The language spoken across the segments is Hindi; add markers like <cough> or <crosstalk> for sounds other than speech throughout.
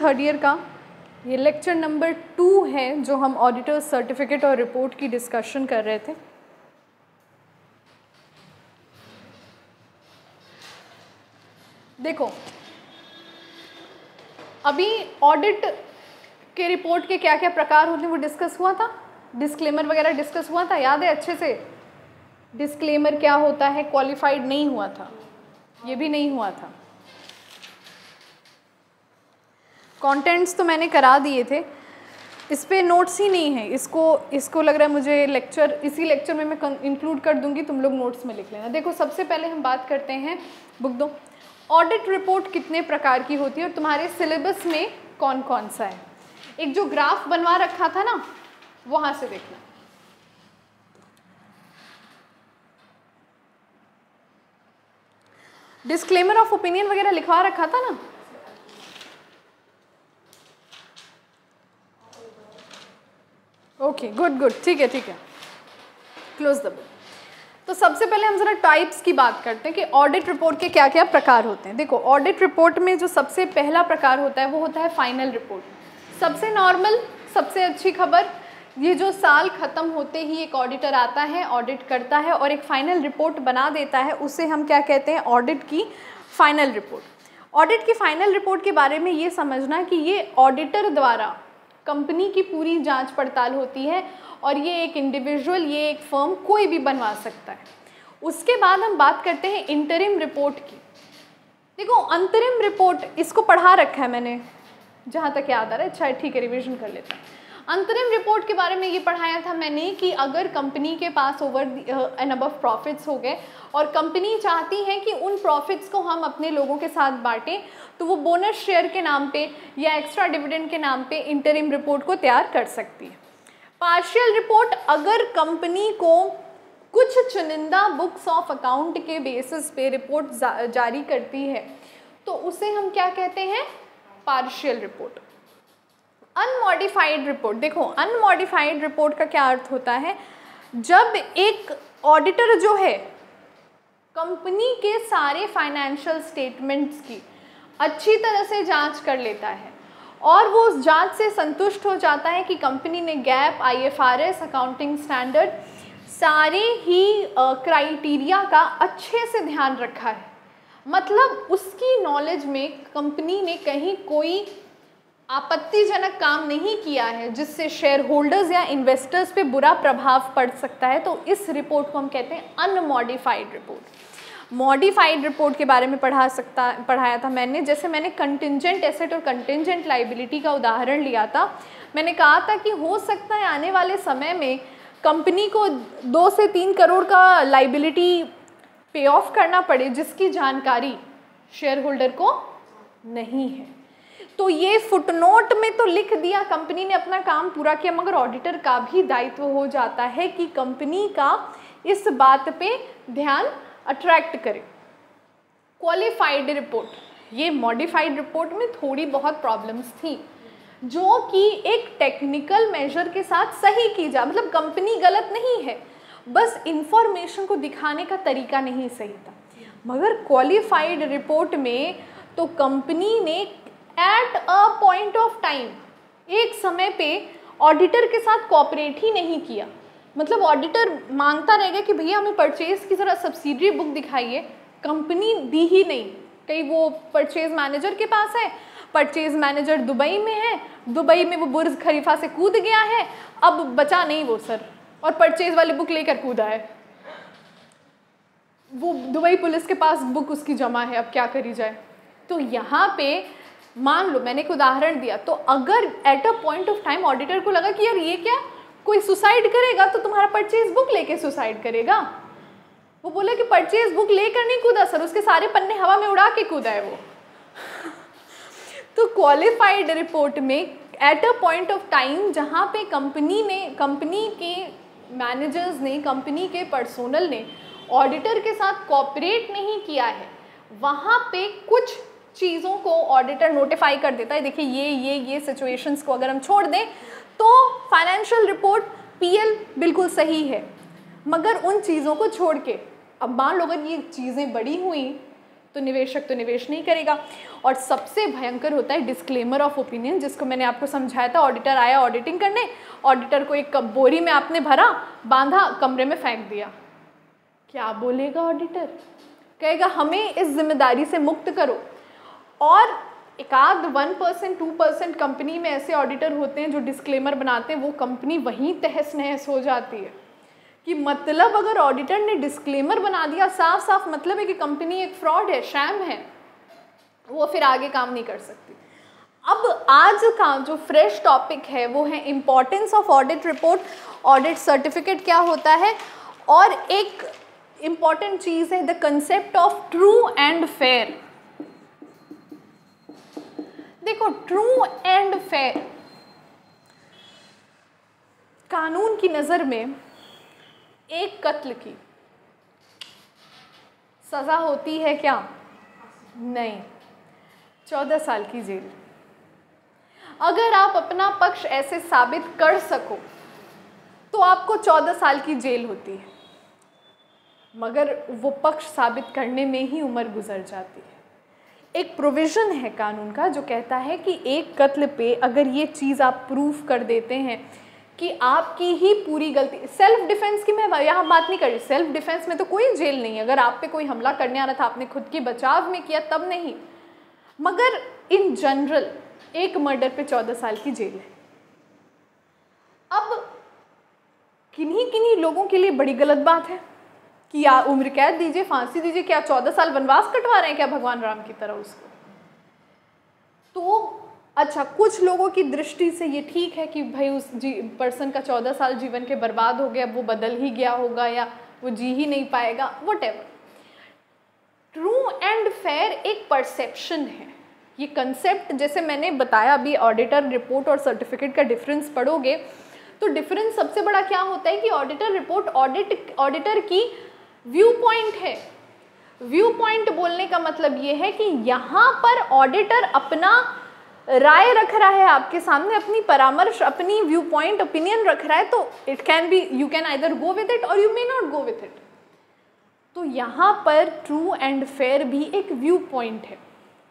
थर्ड ईयर का, ये लेक्चर नंबर टू है जो हम ऑडिटर सर्टिफिकेट और रिपोर्ट की डिस्कशन कर रहे थे। देखो, अभी ऑडिट के रिपोर्ट के क्या क्या प्रकार होते हैं वो डिस्कस हुआ था? डिस्क्लेमर वगैरह डिस्कस हुआ था? याद है अच्छे से? डिस्क्लेमर क्या होता है? क्वालिफाइड नहीं हुआ था। ये भी नहीं हुआ था। कंटेंट्स तो मैंने करा दिए थे। इस पर नोट्स ही नहीं है। इसको इसको लग रहा है मुझे लेक्चर इसी लेक्चर में मैं इंक्लूड कर दूँगी। तुम लोग नोट्स में लिख लेना। देखो, सबसे पहले हम बात करते हैं बुक दो। ऑडिट रिपोर्ट कितने प्रकार की होती है और तुम्हारे सिलेबस में कौन कौन सा है? एक जो ग्राफ बनवा रखा था ना, वहाँ से देखना। डिस्क्लेमर ऑफ़ ओपिनियन वगैरह लिखवा रखा था ना? ओके गुड गुड ठीक है ठीक है. क्लोज द बुक तो सबसे पहले हम ज़रा टाइप्स की बात करते हैं कि ऑडिट रिपोर्ट के क्या क्या प्रकार होते हैं. देखो ऑडिट रिपोर्ट में जो सबसे पहला प्रकार होता है, वो होता है फाइनल रिपोर्ट सबसे नॉर्मल सबसे अच्छी खबर, ये जो साल ख़त्म होते ही एक ऑडिटर आता है ऑडिट करता है और एक फ़ाइनल रिपोर्ट बना देता है, उसे हम क्या कहते हैं? ऑडिट की फ़ाइनल रिपोर्ट ऑडिट की फ़ाइनल रिपोर्ट के बारे में ये समझना कि ये ऑडिटर द्वारा कंपनी की पूरी जाँच पड़ताल होती है और ये एक इंडिविजुअल ये एक फर्म कोई भी बनवा सकता है। उसके बाद हम बात करते हैं इंटरिम रिपोर्ट की। देखो, अंतरिम रिपोर्ट इसको पढ़ा रखा है मैंने। जहाँ तक याद आ रहा है अच्छा ठीक है रिविजन कर लेते हैं। अंतरिम रिपोर्ट के बारे में ये पढ़ाया था मैंने कि अगर कंपनी के पास ओवर एंड अबव प्रॉफिट्स हो गए और कंपनी चाहती है कि उन प्रॉफिट्स को हम अपने लोगों के साथ बांटें तो वो बोनस शेयर के नाम पे या एक्स्ट्रा डिविडेंड के नाम पे इंटरिम रिपोर्ट को तैयार कर सकती है। पार्शियल रिपोर्ट अगर कंपनी को कुछ चुनिंदा बुक्स ऑफ़ अकाउंट के बेसिस पे रिपोर्ट जारी करती है तो उसे हम क्या कहते हैं? पार्शियल रिपोर्ट अनमॉडिफाइड रिपोर्ट देखो अनमॉडिफाइड रिपोर्ट का क्या अर्थ होता है? जब एक ऑडिटर जो है कंपनी के सारे फाइनेंशियल स्टेटमेंट्स की अच्छी तरह से जाँच कर लेता है और वो उस जाँच से संतुष्ट हो जाता है कि कंपनी ने गैप आईएफआरएस अकाउंटिंग स्टैंडर्ड सारे ही क्राइटेरिया का अच्छे से ध्यान रखा है। मतलब उसकी नॉलेज में कंपनी ने कहीं कोई आपत्तिजनक काम नहीं किया है, जिससे शेयर होल्डर्स या इन्वेस्टर्स पे बुरा प्रभाव पड़ सकता है तो इस रिपोर्ट को हम कहते हैं अनमॉडिफाइड रिपोर्ट मॉडिफाइड रिपोर्ट के बारे में पढ़ा सकता, पढ़ाया था मैंने। जैसे मैंने कंटिजेंट एसेट और कंटिजेंट लाइबिलिटी का उदाहरण लिया था, मैंने कहा था कि हो सकता है आने वाले समय में कंपनी को दो से तीन करोड़ का लाइबिलिटी पे ऑफ़ करना पड़े, जिसकी जानकारी शेयर होल्डर को नहीं है। तो ये फुटनोट में तो लिख दिया, कंपनी ने अपना काम पूरा किया, मगर ऑडिटर का भी दायित्व हो जाता है कि कंपनी का इस बात पे ध्यान अट्रैक्ट करे। क्वालिफाइड रिपोर्ट ये मॉडिफाइड रिपोर्ट में थोड़ी बहुत प्रॉब्लम्स थी, जो कि एक टेक्निकल मेजर के साथ सही की जा मतलब कंपनी गलत नहीं है, बस इंफॉर्मेशन को दिखाने का तरीका नहीं सही था। मगर क्वालिफाइड रिपोर्ट में तो कंपनी ने at a point of time एक समय पे ऑडिटर के साथ कॉपरेट ही नहीं किया। मतलब ऑडिटर माँगता रहेगा कि भैया हमें परचेज की ज़रा सब्सिडरी बुक दिखाइए। कंपनी दी ही नहीं। कहीं वो परचेज मैनेजर के पास है परचेज मैनेजर दुबई में है, दुबई में वो बुर्ज खरीफा से कूद गया है। अब बचा नहीं वो सर और परचेज वाली बुक लेकर कूदा है। वो दुबई पुलिस के पास बुक उसकी जमा है, अब क्या करी जाए? तो यहाँ पे मान लो, मैंने एक उदाहरण दिया तो अगर at a point of time auditor को लगा कि यार ये क्या, कोई सुसाइड करेगा तो तुम्हारा परचेज बुक लेके सुसाइड करेगा। वो बोले कि परचेज बुक लेकर नहीं कूदा, सर, उसके सारे पन्ने हवा में उड़ा के कूदा है वो। <laughs> तो क्वालिफाइड रिपोर्ट में at a point of time जहाँ पे कंपनी ने कंपनी के मैनेजर्स ने कंपनी के पर्सोनल ने ऑडिटर के साथ कॉपरेट नहीं किया है, वहाँ पे कुछ चीज़ों को ऑडिटर नोटिफाई कर देता है, देखिए ये ये ये सिचुएशंस को अगर हम छोड़ दें तो फाइनेंशियल रिपोर्ट पीएल बिल्कुल सही है। मगर उन चीज़ों को छोड़ के, अब मान लो अगर ये चीज़ें बड़ी हुई तो निवेशक तो निवेश नहीं करेगा। और सबसे भयंकर होता है डिस्क्लेमर ऑफ़ ओपिनियन जिसको मैंने आपको समझाया था ऑडिटर आया ऑडिटिंग करने ऑडिटर को एक बोरी में आपने भरा, बांधा, कमरे में फेंक दिया। क्या बोलेगा ऑडिटर कहेगा, हमें इस ज़िम्मेदारी से मुक्त करो। और एक आध one percent, two percent company में ऐसे ऑडिटर होते हैं जो डिस्क्लेमर बनाते हैं, वो कंपनी वहीं तहस नहस हो जाती है। कि मतलब अगर ऑडिटर ने डिस्क्लेमर बना दिया साफ़ साफ़ मतलब है कि कंपनी एक फ्रॉड है, शैम है, वो फिर आगे काम नहीं कर सकती। अब आज का जो फ्रेश टॉपिक है, वो है importance of audit report audit certificate क्या होता है? और एक इंपॉर्टेंट चीज़ है the concept of true and fair देखो ट्रू एंड फेयर कानून की नज़र में एक कत्ल की। सज़ा होती है क्या? नहीं। चौदह साल की जेल। अगर आप अपना पक्ष ऐसे साबित कर सको तो आपको चौदह साल की जेल होती है। मगर वो पक्ष साबित करने में ही उम्र गुजर जाती है। एक प्रोविज़न है कानून का जो कहता है कि एक कत्ल पे अगर ये चीज़ आप प्रूफ कर देते हैं कि आपकी ही पूरी गलती सेल्फ डिफेंस की मैं यहाँ बात नहीं कर रही सेल्फ डिफेंस में तो कोई जेल नहीं अगर आप पे कोई हमला करने आ रहा था, आपने खुद की बचाव में किया, तब नहीं। मगर इन जनरल एक मर्डर पे चौदह साल की जेल है। अब किन्हीं किन्हीं लोगों के लिए बड़ी गलत बात है। कि या उम्र कैद दीजिए, फांसी दीजिए, क्या चौदह साल वनवास कटवा रहे हैं क्या भगवान राम की तरह उसको? तो अच्छा कुछ लोगों की दृष्टि से ये ठीक है कि भाई उस जी, पर्सन का चौदह साल जीवन के बर्बाद हो गया वो बदल ही गया होगा या वो जी ही नहीं पाएगा whatever true and fair एक परसेप्शन है। ये कंसेप्ट जैसे मैंने बताया, अभी ऑडिटर रिपोर्ट और सर्टिफिकेट का डिफरेंस पढ़ोगे तो डिफरेंस सबसे बड़ा क्या होता है कि ऑडिटर रिपोर्ट ऑडिट ऑडिटर की व्यू पॉइंट है। व्यू पॉइंट बोलने का मतलब ये है कि यहाँ पर ऑडिटर अपना राय रख रहा है, आपके सामने अपनी परामर्श, अपनी व्यू पॉइंट ओपिनियन रख रहा है तो it can be you can either go with it और you may not go with it तो यहाँ पर ट्रू एंड फेयर भी एक व्यू पॉइंट है,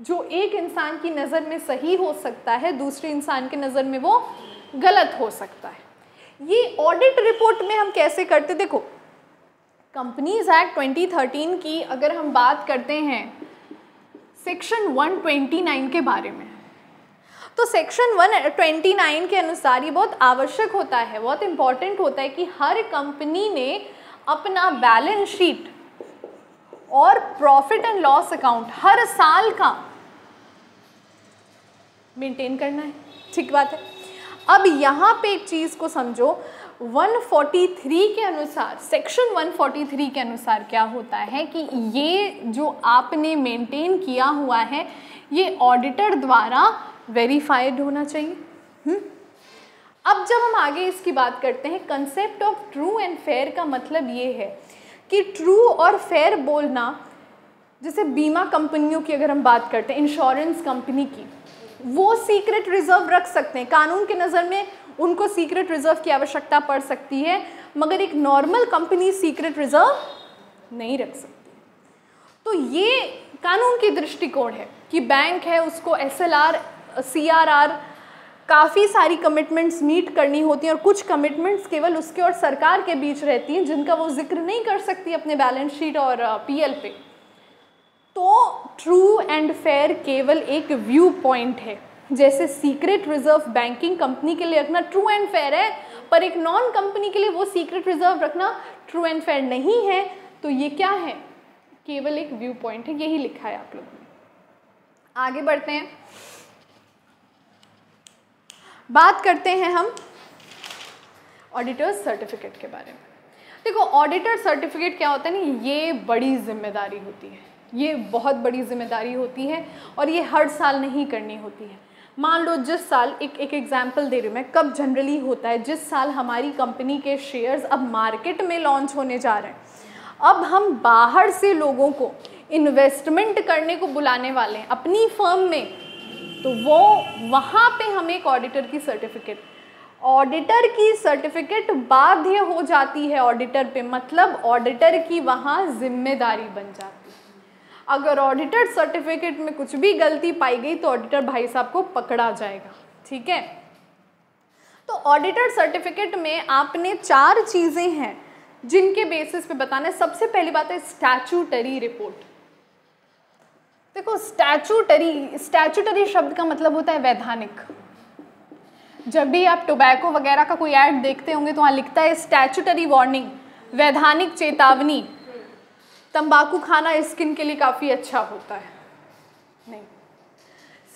जो एक इंसान की नज़र में सही हो सकता है, दूसरे इंसान के नज़र में वो गलत हो सकता है। ये ऑडिट रिपोर्ट में हम कैसे करते देखो कंपनीज़ एक्ट 2013 की अगर हम बात करते हैं, सेक्शन 129 के बारे में। तो सेक्शन 129 के अनुसार ये बहुत आवश्यक होता है, बहुत इंपॉर्टेंट होता है कि हर कंपनी ने अपना बैलेंस शीट और प्रॉफिट एंड लॉस अकाउंट हर साल का मेंटेन करना है। ठीक बात है। अब यहाँ पे एक चीज़ को समझो 143 के अनुसार सेक्शन 143 के अनुसार क्या होता है कि ये जो आपने मेंटेन किया हुआ है, ये ऑडिटर द्वारा वेरीफाइड होना चाहिए हुँ? हम्म? अब जब हम आगे इसकी बात करते हैं concept of true and fair का मतलब ये है कि ट्रू और फेयर बोलना, जैसे बीमा कंपनियों की अगर हम बात करते हैं इंश्योरेंस कंपनी की, वो सीक्रेट रिज़र्व रख सकते हैं कानून के नज़र में उनको सीक्रेट रिज़र्व की आवश्यकता पड़ सकती है, मगर एक नॉर्मल कंपनी सीक्रेट रिज़र्व नहीं रख सकती। तो ये कानून की दृष्टिकोण है कि बैंक है, उसको S L R C R R काफ़ी सारी कमिटमेंट्स मीट करनी होती हैं और कुछ कमिटमेंट्स केवल उसके और सरकार के बीच रहती हैं, जिनका वो ज़िक्र नहीं कर सकती अपने बैलेंस शीट और पीएल पे। तो ट्रू एंड फेयर केवल एक व्यू पॉइंट है। जैसे सीक्रेट रिज़र्व बैंकिंग कंपनी के लिए रखना ट्रू एंड फेयर है, पर एक नॉन कंपनी के लिए वो सीक्रेट रिज़र्व रखना ट्रू एंड फेयर नहीं है तो ये क्या है? केवल एक व्यू पॉइंट है, यही लिखा है आप लोगों ने। आगे बढ़ते हैं। बात करते हैं हम ऑडिटर्स सर्टिफिकेट के बारे में। देखो ऑडिटर सर्टिफिकेट क्या होता है ना, ये बड़ी ज़िम्मेदारी होती है। ये बहुत बड़ी ज़िम्मेदारी होती है और ये हर साल नहीं करनी होती है। मान लो जिस साल, एक एक एग्ज़ाम्पल दे रही हूँ मैं, कब जनरली होता है, जिस साल हमारी कंपनी के शेयर्स अब मार्केट में लॉन्च होने जा रहे हैं। अब हम बाहर से लोगों को इन्वेस्टमेंट करने को बुलाने वाले हैं, अपनी फर्म में तो वो वहाँ पे हमें एक ऑडिटर की सर्टिफिकेट ऑडिटर की सर्टिफिकेट बाध्य हो जाती है ऑडिटर पे। मतलब ऑडिटर की वहाँ ज़िम्मेदारी बन जाती है। अगर ऑडिटर सर्टिफिकेट में कुछ भी गलती पाई गई तो ऑडिटर भाई साहब को पकड़ा जाएगा, ठीक है? तो ऑडिटर सर्टिफिकेट में आपने चार चीज़ें हैं जिनके बेसिस पे बताना है। सबसे पहली बात है स्टैचूटरी रिपोर्ट देखो स्टैचूटरी स्टैचूटरी शब्द का मतलब होता है वैधानिक। जब भी आप टोबैको वगैरह का कोई ऐड देखते होंगे तो वहाँ लिखता है स्टैचूटरी वार्निंग वैधानिक चेतावनी। तंबाकू खाना स्किन के लिए काफ़ी अच्छा होता है। नहीं।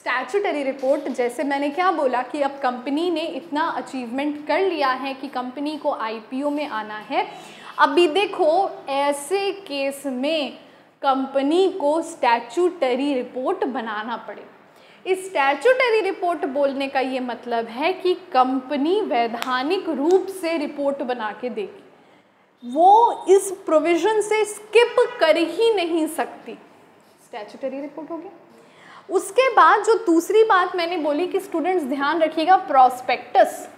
स्टैचूटरी रिपोर्ट जैसे मैंने क्या बोला कि अब कंपनी ने इतना अचीवमेंट कर लिया है कि कंपनी को आईपीओ में आना है। अभी देखो, ऐसे केस में कंपनी को स्टैचूटरी रिपोर्ट बनाना पड़े। इस स्टैचूटरी रिपोर्ट बोलने का ये मतलब है कि कंपनी वैधानिक रूप से रिपोर्ट बना के देगी। वो इस प्रोविज़न से स्किप कर ही नहीं सकती। स्टैचूटरी रिपोर्ट हो गया। उसके बाद जो दूसरी बात मैंने बोली कि स्टूडेंट्स ध्यान रखिएगा प्रोस्पेक्टस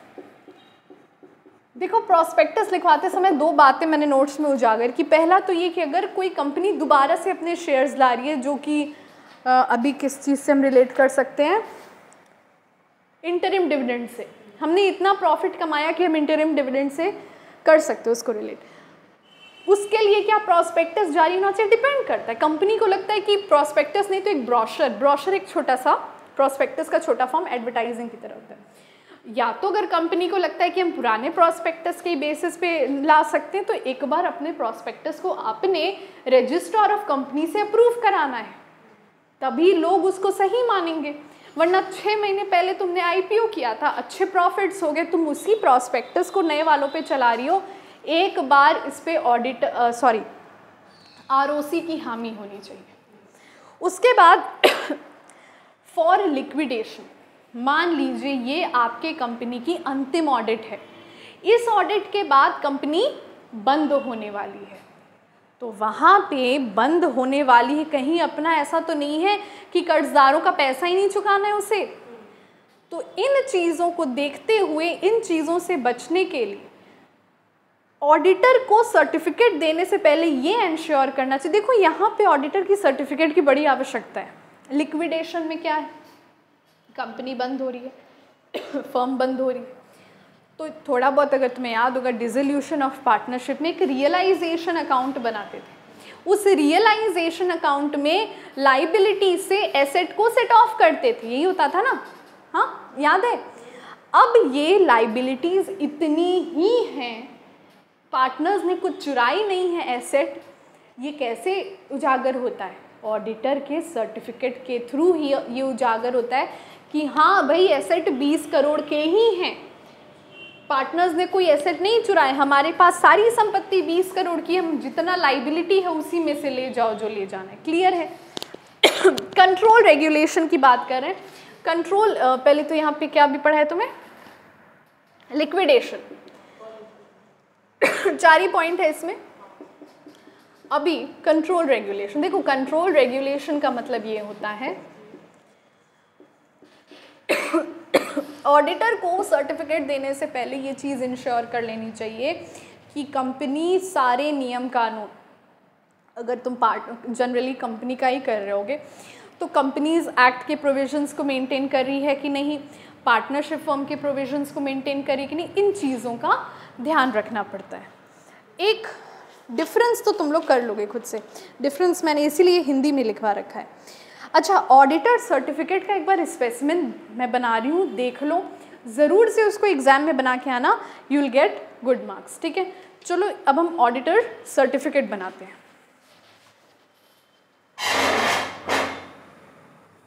देखो प्रोस्पेक्टस लिखवाते समय दो बातें मैंने नोट्स में उजागर की। पहला तो ये कि अगर कोई कंपनी दोबारा से अपने शेयर्स ला रही है, जो कि अभी किस चीज़ से हम रिलेट कर सकते हैं? इंटरिम डिविडेंड से। हमने इतना प्रॉफिट कमाया कि हम इंटरिम डिविडेंड से कर सकते हो उसको रिलेट उसके लिए क्या प्रोस्पेक्टस जारी होना चाहिए? डिपेंड करता है. कंपनी को लगता है कि प्रोस्पेक्टस नहीं तो एक ब्रॉशर ब्रॉशर एक छोटा सा प्रोस्पेक्टस का छोटा फॉर्म एडवर्टाइजिंग की तरह होता है. या तो अगर कंपनी को लगता है कि हम पुराने प्रोस्पेक्टस के बेसिस पे ला सकते हैं तो एक बार अपने प्रोस्पेक्टस को अपने रजिस्ट्रार ऑफ़ कंपनी से अप्रूव कराना है. तभी लोग उसको सही मानेंगे. वरना छः महीने पहले तुमने आईपीओ किया था। अच्छे प्रॉफिट्स हो गए, तुम उसी प्रॉस्पेक्टस को नए वालों पे चला रही हो। एक बार इस पर ऑडिट सॉरी आरओसी की हामी होनी चाहिए। उसके बाद <coughs> फॉर लिक्विडेशन मान लीजिए ये आपके कंपनी की अंतिम ऑडिट है। इस ऑडिट के बाद कंपनी बंद होने वाली है। तो वहाँ पे बंद होने वाली है कहीं अपना ऐसा तो नहीं है कि कर्जदारों का पैसा ही नहीं चुकाना है उसे। तो इन चीज़ों को देखते हुए, इन चीज़ों से बचने के लिए ऑडिटर को सर्टिफिकेट देने से पहले ये इंश्योर करना चाहिए। देखो, यहाँ पे ऑडिटर की सर्टिफिकेट की बड़ी आवश्यकता है। लिक्विडेशन में क्या है? कंपनी बंद हो रही है, <coughs> फर्म बंद हो रही है। तो थोड़ा बहुत अगर तुम्हें याद होगा डिजोल्यूशन ऑफ़ पार्टनरशिप में एक रियलाइजेशन अकाउंट बनाते थे। उस रियलाइजेशन अकाउंट में लाइबिलिटी से एसेट को सेट ऑफ़ करते थे। यही होता था ना? हाँ? याद है? अब ये लाइबिलिटीज़ इतनी ही हैं। पार्टनर्स ने कुछ चुराई नहीं है एसेट ये कैसे उजागर होता है? ऑडिटर के सर्टिफिकेट के थ्रू ही ये उजागर होता है कि हाँ भाई एसेट 20 करोड़ के ही हैं। पार्टनर्स ने कोई एसेट नहीं चुराए। हमारे पास सारी संपत्ति 20 करोड़ की हम जितना लाइबिलिटी है, उसी में से ले जाओ जो ले जाना है। क्लियर है? <coughs> कंट्रोल रेगुलेशन की बात करें कंट्रोल पहले तो यहाँ पे क्या भी पढ़ा है तुम्हें? लिक्विडेशन चार ही पॉइंट है इसमें। अभी कंट्रोल रेगुलेशन देखो कंट्रोल रेगुलेशन का मतलब ये होता है ऑडिटर को सर्टिफिकेट देने से पहले ये चीज़ इंश्योर कर लेनी चाहिए कि कंपनी सारे नियम कानून, अगर तुम पार्ट जनरली कंपनी का ही कर रहे होगे तो कंपनीज़ एक्ट के प्रोविजंस को मेंटेन कर रही है कि नहीं? पार्टनरशिप फर्म के प्रोविजंस को मेंटेन कर करी कि नहीं? इन चीज़ों का ध्यान रखना पड़ता है। एक डिफरेंस तो तुम लोग कर लोगे खुद से। डिफरेंस मैंने इसीलिए हिंदी में लिखवा रखा है। अच्छा ऑडिटर सर्टिफिकेट का एक बार स्पेसिमिन मैं बना रही हूँ, देख लो। ज़रूर से उसको एग्ज़ाम में बना के आना you will get good marks ठीक है? चलो, अब हम ऑडिटर सर्टिफिकेट बनाते हैं।